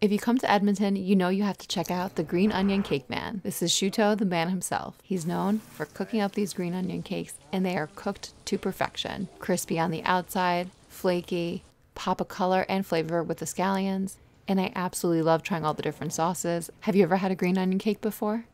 If you come to Edmonton, you know you have to check out the Green Onion Cake Man. This is Siu To, the man himself. He's known for cooking up these green onion cakes, and they are cooked to perfection. Crispy on the outside, flaky, pop of color and flavor with the scallions, and I absolutely love trying all the different sauces. Have you ever had a green onion cake before?